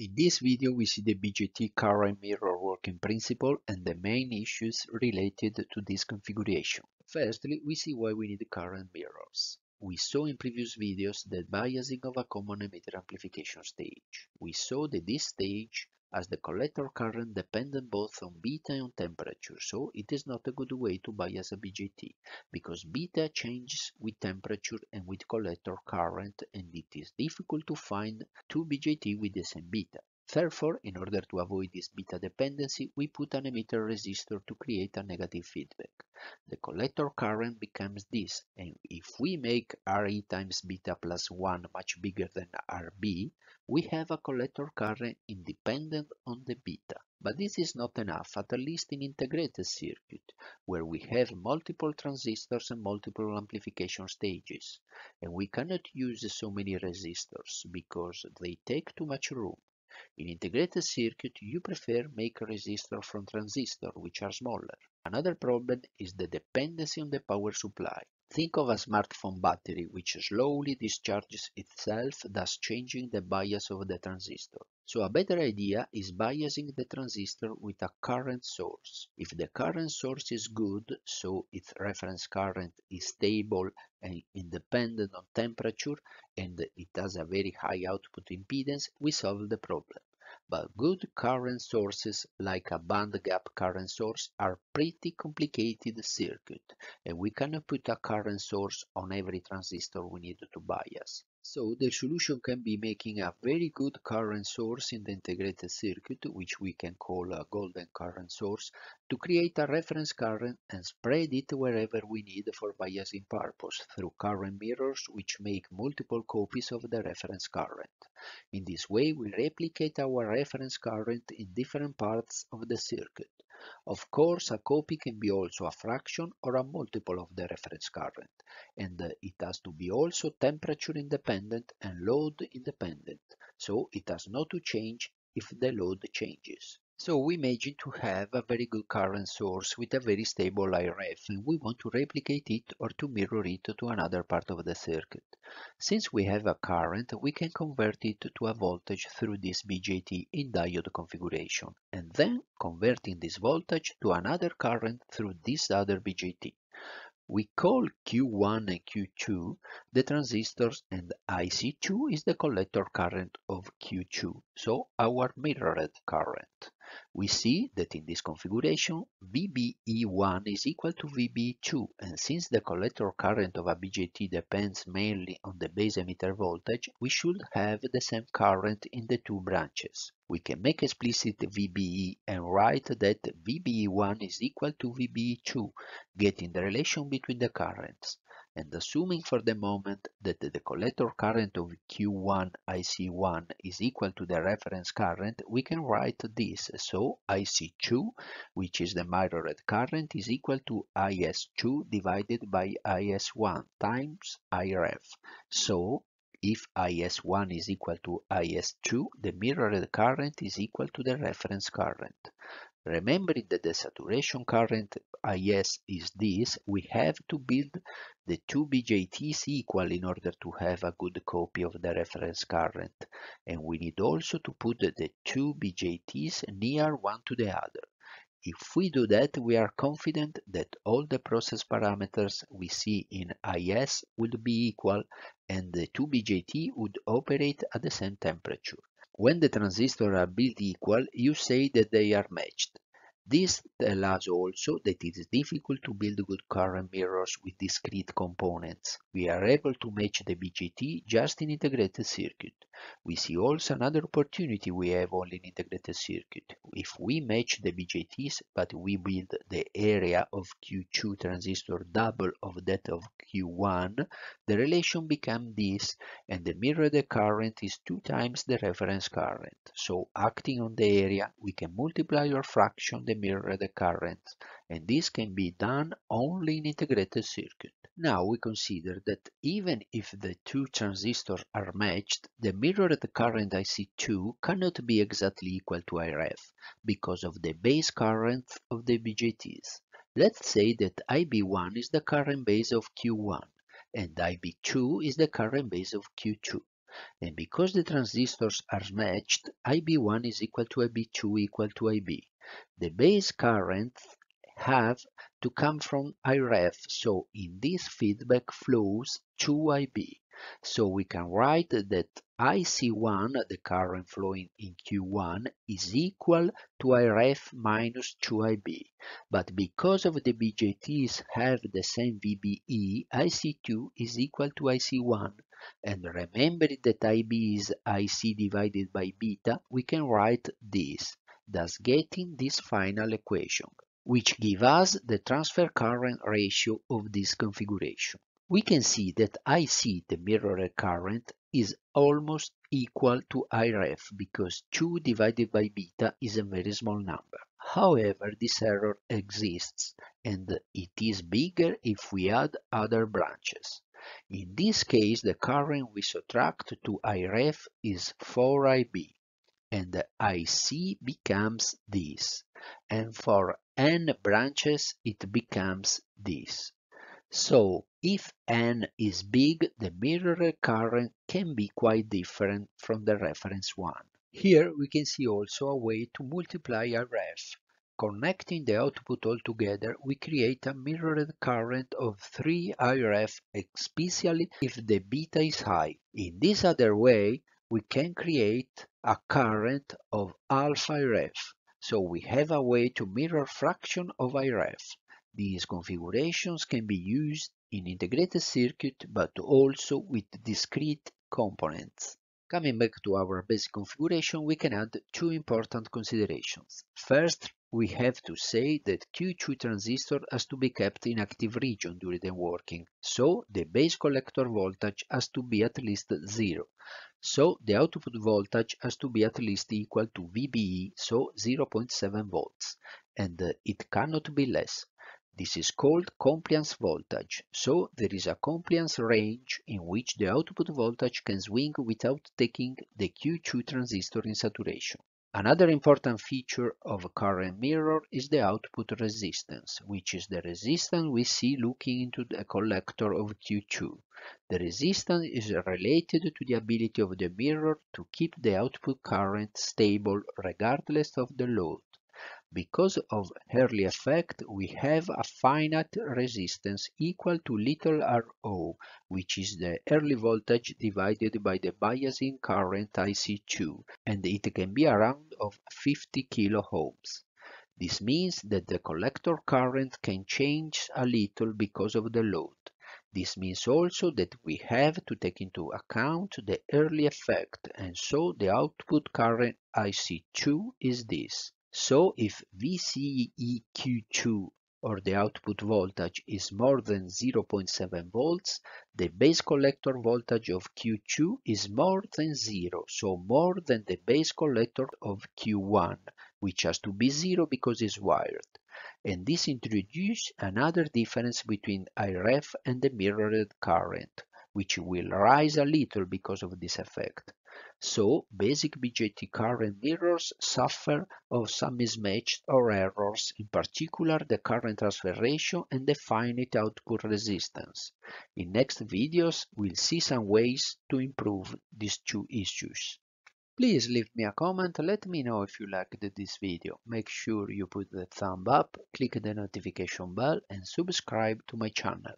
In this video we see the BJT current mirror working principle and the main issues related to this configuration. Firstly, we see why we need current mirrors. We saw in previous videos the biasing of a common emitter amplification stage. We saw that this stage as the collector current dependent both on beta and on temperature, so it is not a good way to bias a BJT, because beta changes with temperature and with collector current and it is difficult to find two BJT with the same beta. Therefore, in order to avoid this beta dependency, we put an emitter resistor to create a negative feedback. The collector current becomes this, and if we make Re times beta plus 1 much bigger than Rb, we have a collector current independent on the beta. But this is not enough, at least in integrated circuit, where we have multiple transistors and multiple amplification stages, and we cannot use so many resistors because they take too much room. In integrated circuit, you prefer make resistor from transistor, which are smaller. Another problem is the dependency on the power supply. Think of a smartphone battery which slowly discharges itself, thus changing the bias of the transistor. So a better idea is biasing the transistor with a current source. If the current source is good, so its reference current is stable and independent on temperature and it has a very high output impedance, we solve the problem. But good current sources, like a band gap current source, are pretty complicated circuit, and we cannot put a current source on every transistor we need to bias. So the solution can be making a very good current source in the integrated circuit, which we can call a golden current source, to create a reference current and spread it wherever we need for biasing purpose through current mirrors which make multiple copies of the reference current. In this way we replicate our reference current in different parts of the circuit. Of course, a copy can be also a fraction or a multiple of the reference current, and it has to be also temperature independent and load independent, so it has not to change if the load changes. So we imagine to have a very good current source with a very stable IREF and we want to replicate it or to mirror it to another part of the circuit. Since we have a current, we can convert it to a voltage through this BJT in diode configuration and then converting this voltage to another current through this other BJT. We call Q1 and Q2 the transistors and IC2 is the collector current of Q2, so our mirrored current. We see that in this configuration VBE1 is equal to VBE2 and since the collector current of a BJT depends mainly on the base emitter voltage, we should have the same current in the two branches. We can make explicit VBE and write that VBE1 is equal to VBE2, getting the relation between the currents and assuming for the moment that the collector current of Q1 IC1 is equal to the reference current, we can write this. So IC2, which is the mirrored current, is equal to IS2 divided by IS1 times IREF. So if IS1 is equal to IS2, the mirrored current is equal to the reference current. Remembering that the saturation current IS is this, we have to build the two BJTs equal in order to have a good copy of the reference current, and we need also to put the two BJTs near one to the other. If we do that, we are confident that all the process parameters we see in IS will be equal and the two BJT would operate at the same temperature. When the transistors are built equal, you say that they are matched. This tells us also that it is difficult to build good current mirrors with discrete components. We are able to match the BJT just in integrated circuit. We see also another opportunity we have only in integrated circuit. If we match the BJTs but we build the area of Q2 transistor double of that of Q1, the relation becomes this and the mirrored current is two times the reference current. So acting on the area, we can multiply or fraction the mirrored current and this can be done only in integrated circuit. Now we consider that even if the two transistors are matched, the mirrored current IC2 cannot be exactly equal to IREF because of the base current of the BJTs. Let's say that IB1 is the current base of Q1 and IB2 is the current base of Q2. And because the transistors are matched, IB1 is equal to IB2 equal to IB. The base current have to come from IREF, so in this feedback flows 2IB. So we can write that IC1, the current flowing in Q1, is equal to IREF minus 2IB. But because of the BJTs have the same VBE, IC2 is equal to IC1. And remembering that IB is IC divided by beta, we can write this, thus getting this final equation, which give us the transfer current ratio of this configuration we can see that IC, the mirrored current, is almost equal to IREF because 2 divided by beta is a very small number. However, this error exists and it is bigger if we add other branches. In this case, the current we subtract to IREF is 4IB and IC becomes this. And for n branches, it becomes this. So if n is big, the mirror current can be quite different from the reference one. Here we can see also a way to multiply IREF. Connecting the output all together, we create a mirrored current of 3 IREF, especially if the beta is high. In this other way, we can create a current of alpha IREF. So we have a way to mirror fraction of IREF. These configurations can be used in integrated circuit but also with discrete components. Coming back to our basic configuration, we can add two important considerations. First, we have to say that Q2 transistor has to be kept in active region during the working, so the base collector voltage has to be at least zero. So the output voltage has to be at least equal to VBE, so 0.7 volts, and uh, it cannot be less. This is called compliance voltage, so there is a compliance range in which the output voltage can swing without taking the Q2 transistor in saturation. Another important feature of a current mirror is the output resistance, which is the resistance we see looking into the collector of Q2. The resistance is related to the ability of the mirror to keep the output current stable regardless of the load. Because of Early effect, we have a finite resistance equal to little Ro, which is the early voltage divided by the biasing current IC2, and it can be around of 50 kilo ohms. This means that the collector current can change a little because of the load. This means also that we have to take into account the early effect, and so the output current IC2 is this. So if VCEQ2 or the output voltage is more than 0.7 volts, the base collector voltage of Q2 is more than 0, so more than the base collector of Q1, which has to be 0 because it's wired. And this introduces another difference between IREF and the mirrored current, which will rise a little because of this effect. So basic BJT current mirrors suffer of some mismatch or errors, in particular the current transfer ratio and the finite output resistance. In next videos, we'll see some ways to improve these two issues. Please leave me a comment, let me know if you liked this video. Make sure you put the thumb up, click the notification bell and subscribe to my channel.